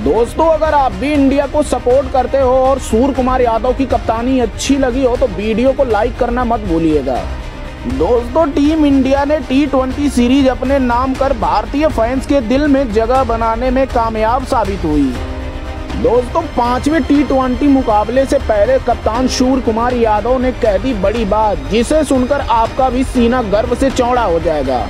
दोस्तों, अगर आप भी इंडिया को सपोर्ट करते हो और सूर्य कुमार यादव की कप्तानी अच्छी लगी हो तो वीडियो को लाइक करना मत भूलिएगा। दोस्तों, टीम इंडिया ने टी सीरीज़ अपने नाम कर भारतीय फैंस के दिल में जगह बनाने में कामयाब साबित हुई। दोस्तों, पाँचवें टी मुकाबले से पहले कप्तान सूर्य कुमार यादव ने कह दी बड़ी बात, जिसे सुनकर आपका भी सीना गर्व से चौड़ा हो जाएगा।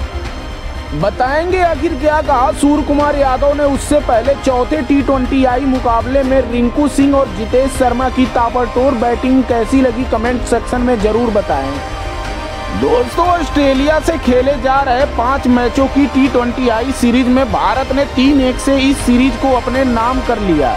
बताएँगे आखिर क्या कहा? सूर्य कुमार यादव ने उससे पहले चौथे टी ट्वेंटी आई मुकाबले में रिंकू सिंह और जितेश शर्मा की ताबड़तोड़ बैटिंग कैसी लगी? कमेंट सेक्शन में ज़रूर बताएँ। दोस्तों, ऑस्ट्रेलिया से खेले जा रहे पाँच मैचों की टी ट्वेंटी आई सीरीज़ में भारत ने तीन एक से इस सीरीज़ को अपने नाम कर लिया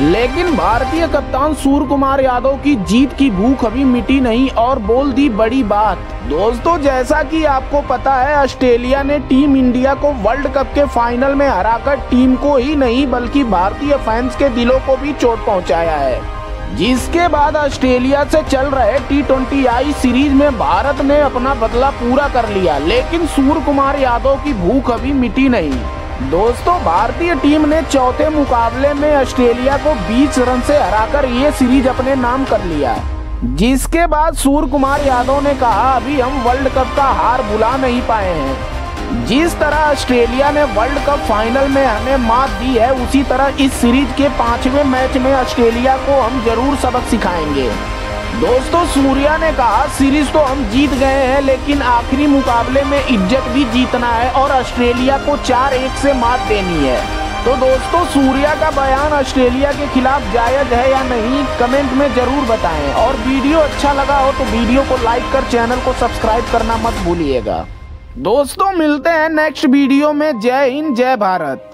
लेकिन भारतीय कप्तान सूर्य कुमार यादव की जीत की भूख अभी मिटी नहीं और बोल दी बड़ी बात। दोस्तों, जैसा कि आपको पता है, ऑस्ट्रेलिया ने टीम इंडिया को वर्ल्ड कप के फाइनल में हराकर टीम को ही नहीं, बल्कि भारतीय फैंस के दिलों को भी चोट पहुँचाया है। जिसके बाद ऑस्ट्रेलिया से चल रहे टी ट्वेंटी आई सीरीज़ में भारत ने अपना बदला पूरा कर लिया, लेकिन सूर्य कुमार यादव की भूख अभी मिटी नहीं। दोस्तों, भारतीय टीम ने चौथे मुकाबले में ऑस्ट्रेलिया को 20 रन से हराकर ये सीरीज़ अपने नाम कर लिया जिसके बाद सूर्य कुमार यादव ने कहा, अभी हम वर्ल्ड कप का हार बुला नहीं पाए हैं। जिस तरह ऑस्ट्रेलिया ने वर्ल्ड कप फाइनल में हमें मात दी है, उसी तरह इस सीरीज़ के पाँचवें मैच में ऑस्ट्रेलिया को हम ज़रूर सबक सिखाएँगे। दोस्तों, सूर्या ने कहा, सीरीज़ तो हम जीत गए हैं, लेकिन आखिरी मुकाबले में इज़्ज़त भी जीतना है और ऑस्ट्रेलिया को चार एक से मात देनी है। तो दोस्तों, सूर्या का बयान ऑस्ट्रेलिया के खिलाफ जायज़ है या नहीं, कमेंट में ज़रूर बताएँ। और वीडियो अच्छा लगा हो तो वीडियो को लाइक कर, चैनल को सब्सक्राइब करना मत भूलिएगा। दोस्तों, मिलते हैं नेक्स्ट वीडियो में। जय हिंद, जय भारत।